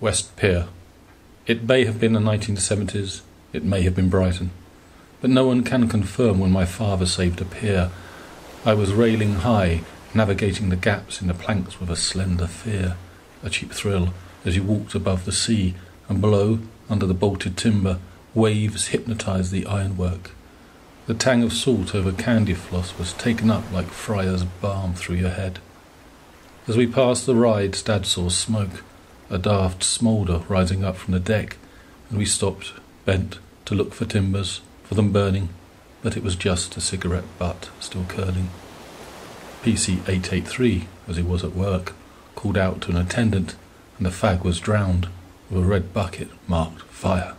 West Pier. It may have been the 1970s, it may have been Brighton, but no one can confirm when my father saved a pier. I was railing high, navigating the gaps in the planks with a slender fear, a cheap thrill, as you walked above the sea, and below, under the bolted timber, waves hypnotized the ironwork. The tang of salt over candy floss was taken up like friar's balm through your head. As we passed the ride, Dad saw smoke, a daft smoulder rising up from the deck, and we stopped, bent, to look for timbers, for them burning, but it was just a cigarette butt still curling. PC 883, as he was at work, called out to an attendant, and the fag was drowned with a red bucket marked fire.